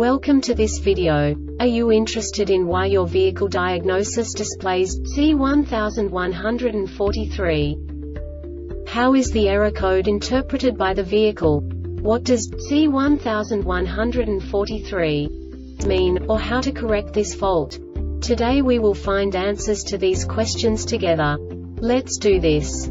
Welcome to this video. Are you interested in why your vehicle diagnosis displays C1143? How is the error code interpreted by the vehicle? What does C1143 mean, or how to correct this fault? Today we will find answers to these questions together. Let's do this.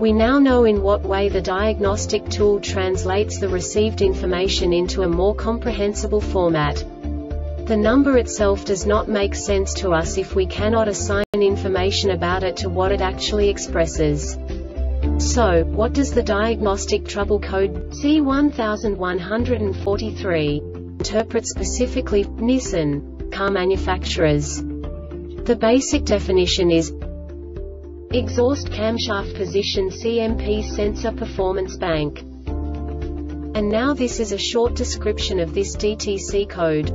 We now know in what way the diagnostic tool translates the received information into a more comprehensible format. The number itself does not make sense to us if we cannot assign information about it to what it actually expresses. So, what does the diagnostic trouble code C1143 interpret specifically Nissan car manufacturers? The basic definition is Exhaust camshaft position CMP sensor performance bank. And now this is a short description of this DTC code.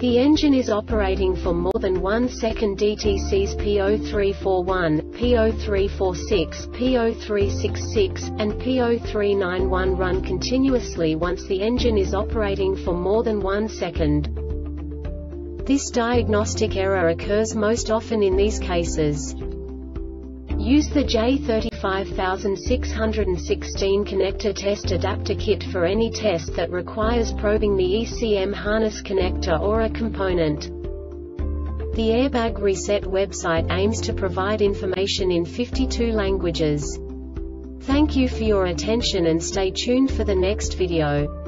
The engine is operating for more than 1 second DTCs P0341, P0346, P0366, and P0391 run continuously once the engine is operating for more than 1 second. This diagnostic error occurs most often in these cases. Use the J35616 connector test adapter kit for any test that requires probing the ECM harness connector or a component. The Airbag Reset website aims to provide information in 52 languages. Thank you for your attention and stay tuned for the next video.